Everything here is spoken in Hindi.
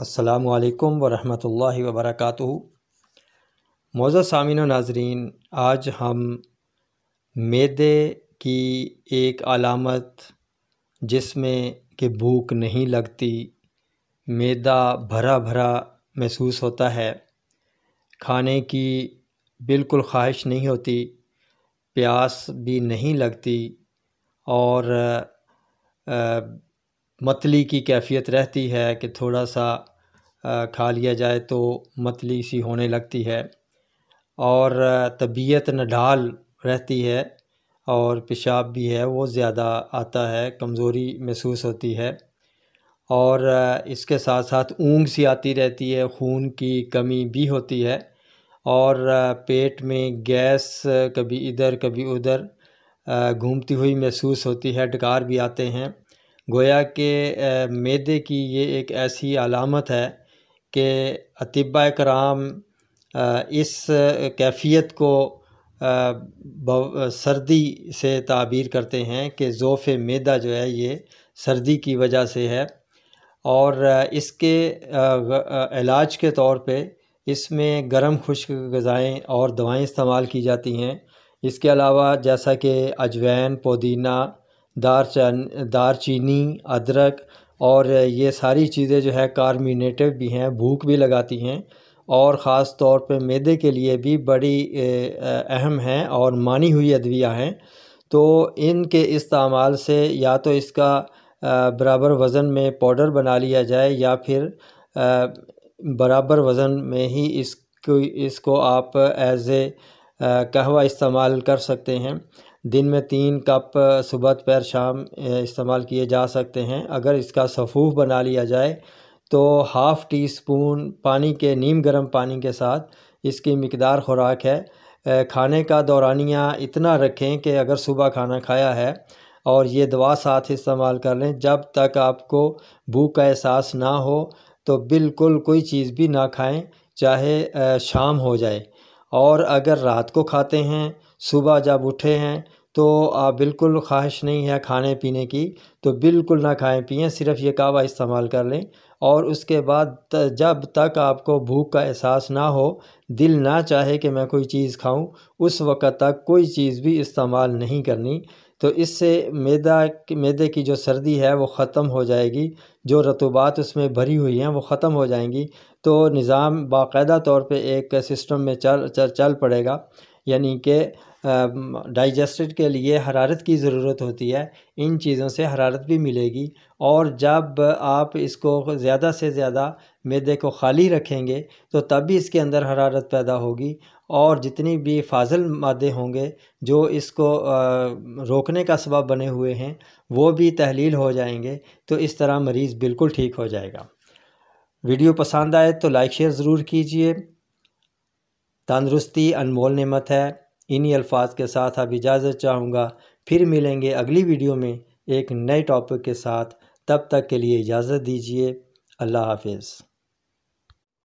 असलकम वरहमल वबरक मौज़ा सामिन नाजरीन, आज हम मैदे की एक अलामत, जिसमें कि भूख नहीं लगती, मैदा भरा भरा महसूस होता है। खाने की बिल्कुल ख्वाहिश नहीं होती, प्यास भी नहीं लगती, और मतली की कैफियत रहती है कि थोड़ा सा खा लिया जाए तो मतली सी होने लगती है। और तबीयत नढाल रहती है और पेशाब भी है, वो ज़्यादा आता है, कमज़ोरी महसूस होती है। और इसके साथ साथ ऊँग सी आती रहती है, खून की कमी भी होती है। और पेट में गैस कभी इधर, कभी उधर घूमती हुई महसूस होती है, डकार भी आते हैं। गोया के मैदे की ये एक ऐसी अलामत है कि अतिबा कराम इस कैफियत को सर्दी से ताबीर करते हैं कि ज़ोफ़ मैदा जो है ये सर्दी की वजह से है। और इसके इलाज के तौर पे इसमें गर्म खुश्क गज़ाएँ और दवाएँ इस्तेमाल की जाती हैं। इसके अलावा जैसा कि अजवैन, पुदीना दारचन दारचीनी अदरक और ये सारी चीज़ें जो है कार्मिनेटिव भी हैं, भूख भी लगाती हैं और ख़ास तौर पे मैदे के लिए भी बड़ी अहम हैं और मानी हुई अदविया हैं। तो इनके इस्तेमाल से या तो इसका बराबर वज़न में पाउडर बना लिया जाए या फिर बराबर वज़न में ही इसको इसको आप एज़ ए कहवा इस्तेमाल कर सकते हैं। दिन में तीन कप सुबह, दोपहर, शाम इस्तेमाल किए जा सकते हैं। अगर इसका सफ़ूफ बना लिया जाए तो हाफ़ टी स्पून पानी के, नीम गर्म पानी के साथ इसकी मकदार खुराक है। खाने का दौरानिया इतना रखें कि अगर सुबह खाना खाया है और ये दवा साथ इस्तेमाल कर लें, जब तक आपको भूख का एहसास ना हो तो बिल्कुल कोई चीज़ भी ना खाएँ, चाहे शाम हो जाए। और अगर रात को खाते हैं, सुबह जब उठे हैं तो आप बिल्कुल ख्वाहिश नहीं है खाने पीने की। तो बिल्कुल ना खाएँ पिए, सिर्फ़ ये कावा इस्तेमाल कर लें। और उसके बाद जब तक आपको भूख का एहसास ना हो दिल ना चाहे कि मैं कोई चीज़ खाऊं उस वक़्त तक कोई चीज़ भी इस्तेमाल नहीं करनी। तो इससे मैदा मैदे की जो सर्दी है वो ख़त्म हो जाएगी। जो रतुबात उसमें भरी हुई हैं वो ख़त्म हो जाएँगी। तो निज़ाम बाकायदा तौर पे एक सिस्टम में चल चल, चल पड़ेगा। यानी कि डाइजेस्टेड के लिए हरारत की ज़रूरत होती है। इन चीज़ों से हरारत भी मिलेगी। और जब आप इसको ज़्यादा से ज़्यादा मैदे को खाली रखेंगे तो तब भी इसके अंदर हरारत पैदा होगी। और जितनी भी फाजल मादे होंगे, जो इसको रोकने का सबब बने हुए हैं, वो भी तहलील हो जाएँगे। तो इस तरह मरीज़ बिल्कुल ठीक हो जाएगा। वीडियो पसंद आए तो लाइक, शेयर ज़रूर कीजिए। तंदरुस्ती अनमोल नेमत है। इन्हीं अल्फाज के साथ अब इजाज़त चाहूँगा। फिर मिलेंगे अगली वीडियो में एक नए टॉपिक के साथ। तब तक के लिए इजाज़त दीजिए। अल्लाह हाफिज़।